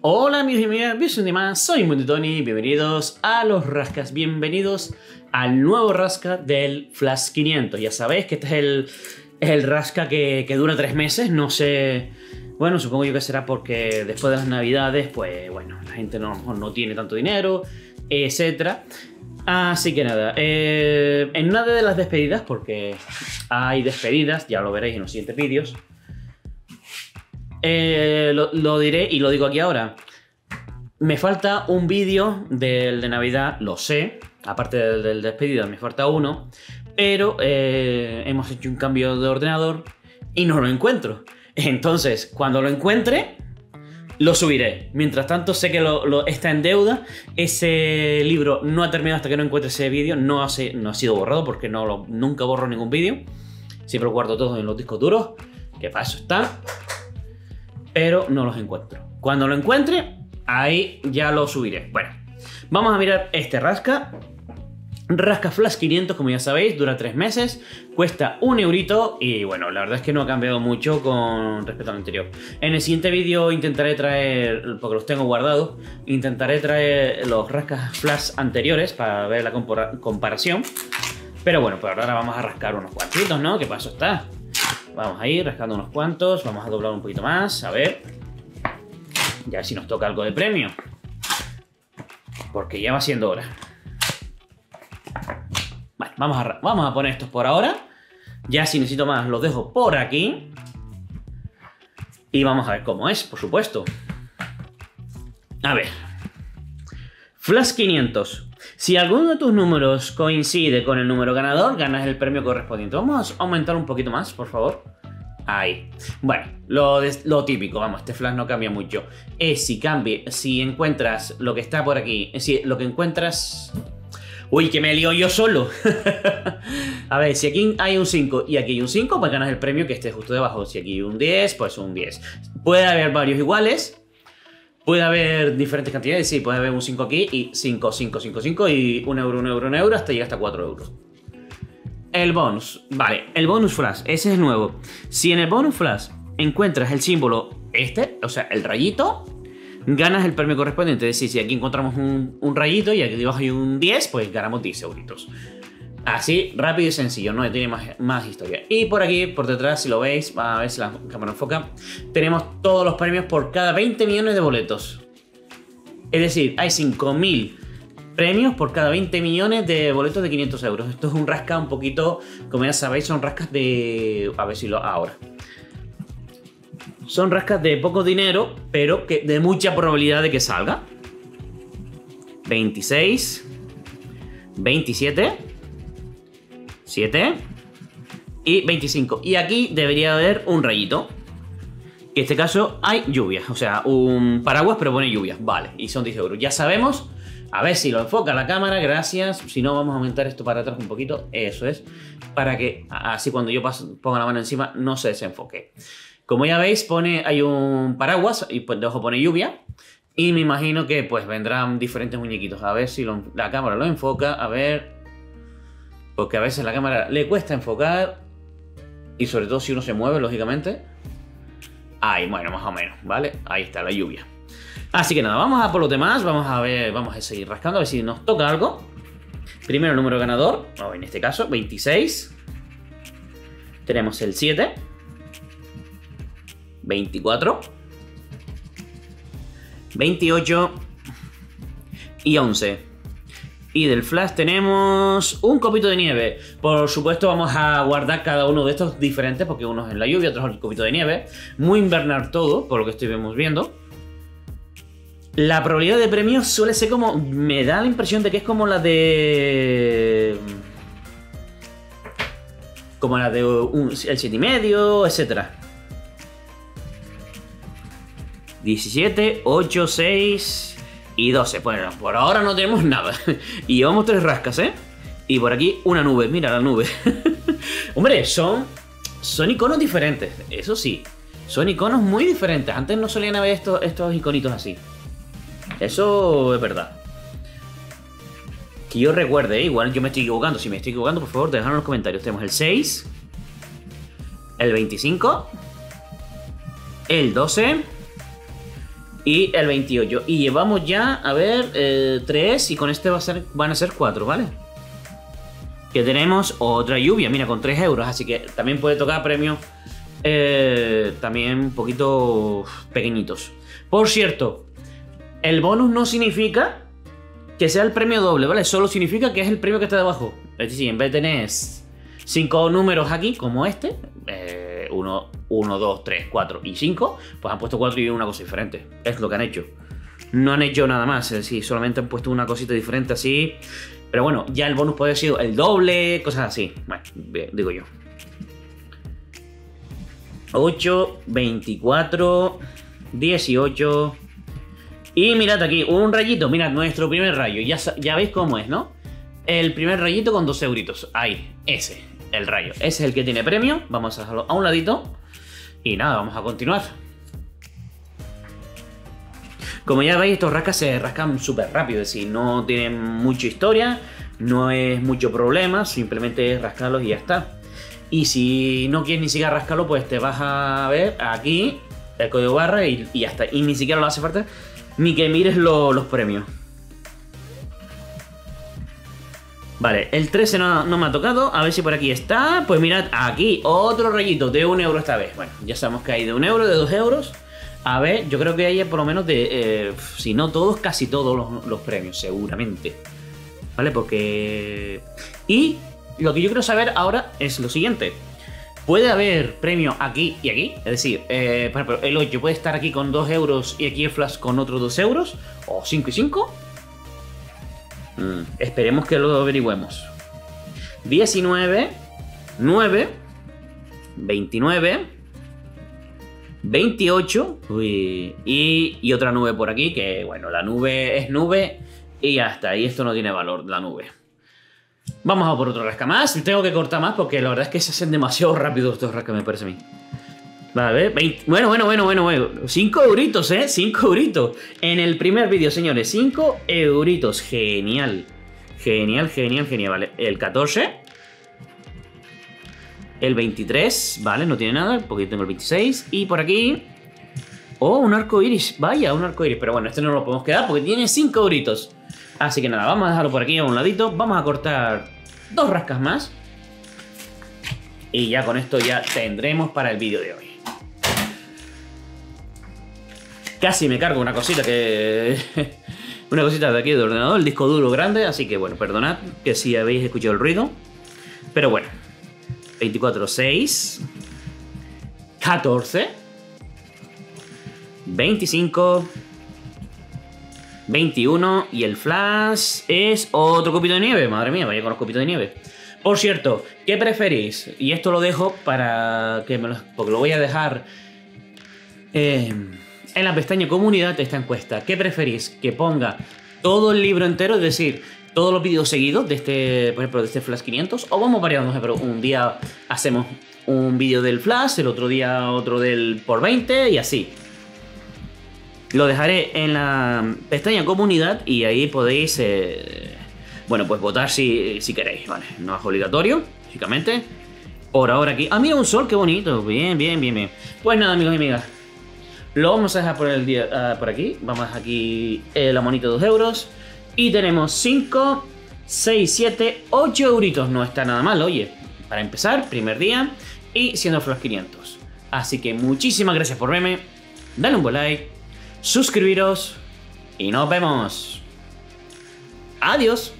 Hola amigos y amigas, bienvenidos y más, soy Mundi Tony, bienvenidos a los Rascas, bienvenidos al nuevo Rasca del Flash 500. Ya sabéis que este es el, el Rasca que, que dura tres meses, no sé... Bueno, supongo yo que será porque después de las navidades, pues bueno, la gente no, no tiene tanto dinero, etc. Así que nada, eh, en una de las despedidas, porque hay despedidas, ya lo veréis en los siguientes vídeos, eh, lo, diré y lo digo aquí ahora. Me falta un vídeo del de Navidad, lo sé, aparte del, del despedida me falta uno, pero eh, hemos hecho un cambio de ordenador y no lo encuentro. Entonces, cuando lo encuentre, lo subiré. Mientras tanto, sé que lo, está en deuda. Ese libro no ha terminado hasta que no encuentre ese vídeo. No, ha sido borrado porque nunca borro ningún vídeo. Siempre lo guardo todo en los discos duros. Que para eso está. Pero no los encuentro. Cuando lo encuentre, ahí ya lo subiré. Bueno, vamos a mirar este rasca. Rasca Flash 500, como ya sabéis, dura 3 meses, cuesta un eurito y bueno, la verdad es que no ha cambiado mucho con respecto al anterior. En el siguiente vídeo intentaré traer, porque los tengo guardados, intentaré traer los Rascas Flash anteriores para ver la comparación. Pero bueno, por ahora vamos a rascar unos cuantitos, ¿no? ¿Qué paso está? Vamos a ir rascando unos cuantos, vamos a doblar un poquito más, a ver. Ya si nos toca algo de premio. Porque ya va siendo hora. Vale, vamos a, vamos a poner estos por ahora. Ya si necesito más los dejo por aquí. Y vamos a ver cómo es, por supuesto. A ver. Flash 500. Si alguno de tus números coincide con el número ganador, ganas el premio correspondiente. Vamos a aumentar un poquito más, por favor. Ahí. Bueno, lo, típico, vamos, este flash no cambia mucho. Es si cambie, si encuentras lo que está por aquí, si lo que encuentras... Uy, que me lío yo solo. a ver, si aquí hay un 5 y aquí hay un 5, pues ganas el premio que esté justo debajo. Si aquí hay un 10, pues un 10. Puede haber varios iguales. Puede haber diferentes cantidades. Sí, puede haber un 5 aquí y 5, 5, 5, 5 y 1 euro, 1 euro, 1 euro hasta llegar hasta 4 euros. El bonus. Vale, el bonus flash. Ese es nuevo. Si en el bonus flash encuentras el símbolo este, o sea, el rayito, ganas el premio correspondiente. Es decir, si aquí encontramos un, un rayito y aquí debajo hay un 10, pues ganamos 10 euritos. Así, rápido y sencillo, no tiene más, más historia. Y por aquí, por detrás, si lo veis, a ver si la cámara enfoca, tenemos todos los premios por cada 20 millones de boletos. Es decir, hay 5.000 premios por cada 20 millones de boletos de 500 euros. Esto es un rasca un poquito, como ya sabéis, son rascas de... A ver si lo... Ahora. Son rascas de poco dinero, pero que de mucha probabilidad de que salga. 26. 27. 7. Y 25. Y aquí debería haber un rayito. En este caso hay lluvia. O sea, un paraguas, pero pone lluvia. Vale, y son 10 euros. Ya sabemos. A ver si lo enfoca la cámara, gracias. Si no, vamos a aumentar esto para atrás un poquito. Eso es. Para que así cuando yo paso- ponga la mano encima no se desenfoque. Como ya veis, pone, hay un paraguas y pues debajo pone lluvia. Y me imagino que pues vendrán diferentes muñequitos. A ver si la cámara lo enfoca. A ver. Porque a veces la cámara le cuesta enfocar. Y sobre todo si uno se mueve, lógicamente. Ahí, bueno, más o menos, ¿vale? Ahí está la lluvia. Así que nada, vamos a por los demás. Vamos a ver, vamos a seguir rascando a ver si nos toca algo. Primero el número ganador, o en este caso, 26. Tenemos el 7. 24. 28. Y 11. Y del flash tenemos un copito de nieve. Por supuesto vamos a guardar cada uno de estos diferentes porque uno es en la lluvia, otro es el copito de nieve. Muy invernar todo, por lo que estuvimos viendo. La probabilidad de premio suele ser como... Me da la impresión de que es como la de... Como la de un- el 7,5, etcétera. 17, 8, 6 y 12. Bueno, por ahora no tenemos nada. Y llevamos tres rascas, ¿eh? Y por aquí una nube. Mira la nube. Hombre, son, son iconos diferentes. Eso sí. Son iconos muy diferentes. Antes no solían haber estos, estos iconitos así. Eso es verdad. Que yo recuerde, ¿eh? igual yo me estoy equivocando. Si me estoy equivocando, por favor, dejadlo en los comentarios. Tenemos el 6, el 25, el 12 y el 28. Y llevamos ya, a ver, eh, 3 y con este va a ser, van a ser 4, ¿vale? Que tenemos otra lluvia, mira, con 3 euros. Así que también puede tocar premios eh, también un poquito pequeñitos. Por cierto, el bonus no significa que sea el premio doble, ¿vale? Solo significa que es el premio que está debajo. Es decir, en vez de tener 5 números aquí, como este, 1, 2, 3, 4 y 5, pues han puesto 4 y una cosa diferente. Es lo que han hecho. No han hecho nada más, es decir, solamente han puesto una cosita diferente así. Pero bueno, ya el bonus puede haber sido el doble, cosas así. Bueno, digo yo. 8, 24, 18. Y mirad aquí, un rayito. Mirad, nuestro primer rayo. Ya, ya veis cómo es, ¿no? El primer rayito con 2 euritos. Ahí, ese, el rayo. Ese es el que tiene premio. Vamos a dejarlo a un ladito. Y nada, vamos a continuar. Como ya veis, estos rascas se rascan súper rápido. Es decir, no tienen mucha historia. No es mucho problema. Simplemente rascarlos y ya está. Y si no quieres ni siquiera rascarlo, pues te vas a ver aquí el código barra y, ya está. Y ni siquiera lo hace falta ni que mires los premios. Vale, el 13 no, me ha tocado. A ver si por aquí está. Pues mirad, aquí otro rayito de un euro esta vez. Bueno, ya sabemos que hay de un euro, de dos euros. A ver, yo creo que hay por lo menos de, eh, si no todos, casi todos los, premios, seguramente. ¿Vale? Porque... Y lo que yo quiero saber ahora es lo siguiente. ¿Puede haber premio aquí y aquí? Es decir, eh, por el 8 puede estar aquí con 2 euros y aquí el Flash con otros 2 euros. ¿O 5 y 5? Mm, esperemos que lo averigüemos. 19, 9, 29, 28 y, y otra nube por aquí, que bueno, la nube es nube y ya está. Y esto no tiene valor, la nube. Vamos a por otro rasca más. Tengo que cortar más porque la verdad es que se hacen demasiado rápido estos rascas, me parece a mí. Vale, 20. Bueno, bueno, bueno, bueno, bueno. 5 euritos, ¿eh? 5 euritos. En el primer vídeo, señores. 5 euritos. Genial. Genial, genial, genial. Vale, el 14. El 23. Vale, no tiene nada porque yo tengo el 26. Y por aquí... Oh, un arco iris. Vaya, un arco iris. Pero bueno, este no lo podemos quedar porque tiene 5 euritos. Así que nada, vamos a dejarlo por aquí a un ladito. Vamos a cortar dos rascas más. Y ya con esto ya tendremos para el vídeo de hoy. Casi me cargo una cosita que... una cosita de aquí del ordenador, el disco duro grande, así que bueno, perdonad que si habéis escuchado el ruido. Pero bueno, 24, 6, 14, 25, 21 y el flash es otro copito de nieve. Madre mía, vaya con los copitos de nieve. Por cierto, ¿qué preferís? Y esto lo dejo para que me lo... Porque lo voy a dejar eh, en la pestaña comunidad esta encuesta. ¿Qué preferís? ¿Que ponga todo el libro entero? Es decir, todos los vídeos seguidos de este, por ejemplo, de este Flash 500. O vamos variando, pero un día hacemos un vídeo del Flash, el otro día otro del por 20 y así. Lo dejaré en la pestaña comunidad y ahí podéis, eh, bueno, pues votar si, si queréis, ¿vale? No es obligatorio, lógicamente. Por ahora aquí... Ah, mira, un sol, qué bonito. Bien, bien, bien, bien. Pues nada, amigos y amigas. Lo vamos a dejar por, el día, ah, por aquí. Vamos aquí eh, la monita 2 euros. Y tenemos 5, 6, 7, 8 euritos. No está nada mal, oye. Para empezar, primer día. Y siendo los 500. Así que muchísimas gracias por verme. Dale un buen like suscribiros y nos vemos. Adiós.